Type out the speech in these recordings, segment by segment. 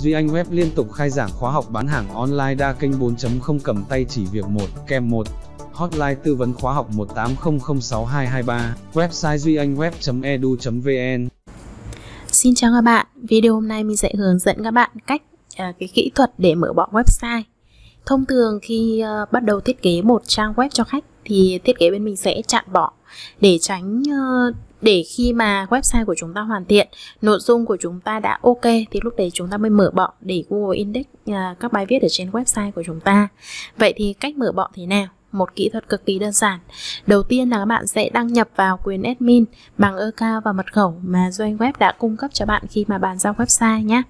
Duy Anh Web liên tục khai giảng khóa học bán hàng online đa kênh 4.0 cầm tay chỉ việc 1, kèm 1. Hotline tư vấn khóa học 18006223, website duyanhweb.edu.vn. Xin chào các bạn, video hôm nay mình sẽ hướng dẫn các bạn cách uh, cái kỹ thuật để mở bỏ website. Thông thường khi uh, bắt đầu thiết kế một trang web cho khách thì thiết kế bên mình sẽ chặn bỏ để tránh ờ, để khi mà website của chúng ta hoàn thiện, nội dung của chúng ta đã ok thì lúc đấy chúng ta mới mở bọ để Google Index ờ, các bài viết ở trên website của chúng ta. Vậy thì cách mở bọ thế nào? Một kỹ thuật cực kỳ đơn giản. Đầu tiên là các bạn sẽ đăng nhập vào quyền admin bằng account và mật khẩu mà doanh web đã cung cấp cho bạn khi mà bàn giao website nhé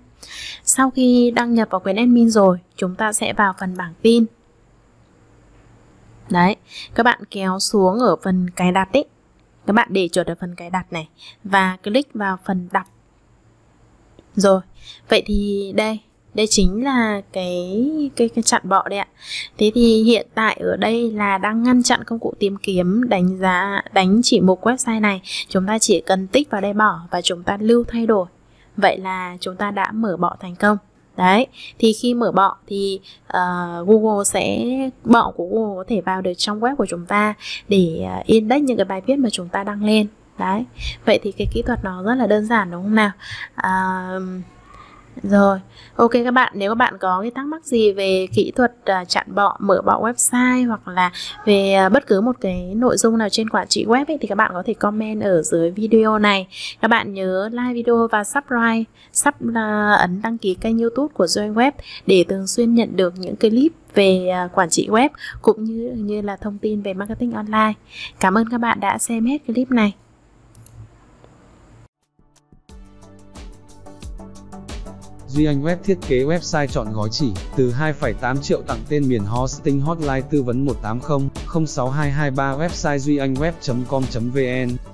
sau khi đăng nhập vào quyền admin rồi, chúng ta sẽ vào phần bảng tin đấy các bạn kéo xuống ở phần cài đặt ấy. Các bạn để chuột ở phần cài đặt này và click vào phần đọc rồi vậy thì đây đây chính là cái cái, cái chặn bọ đấy ạ. Thế thì hiện tại ở đây là đang ngăn chặn công cụ tìm kiếm đánh giá đánh chỉ mục website này. Chúng ta chỉ cần tích vào đây bỏ và chúng ta lưu thay đổi. Vậy là chúng ta đã mở bọ thành công đấy thì khi mở bọ thì uh, Google sẽ bọ của Google có thể vào được trong web của chúng ta để uh, index những cái bài viết mà chúng ta đăng lên. Đấy vậy thì cái kỹ thuật nó rất là đơn giản đúng không nào? Uh, rồi, ok các bạn, nếu các bạn có cái thắc mắc gì về kỹ thuật uh, chặn bọ, mở bọ website hoặc là về uh, bất cứ một cái nội dung nào trên quản trị web ấy, thì các bạn có thể comment ở dưới video này. Các bạn nhớ like video và subscribe, sub uh, ấn đăng ký kênh YouTube của Doanh Web để thường xuyên nhận được những clip về uh, quản trị web cũng như như là thông tin về marketing online. Cảm ơn các bạn đã xem hết clip này. Duy Anh Web thiết kế website chọn gói chỉ, từ 2,8 triệu tặng tên miền hosting hotline tư vấn 180 06223 website duyanhweb.com.vn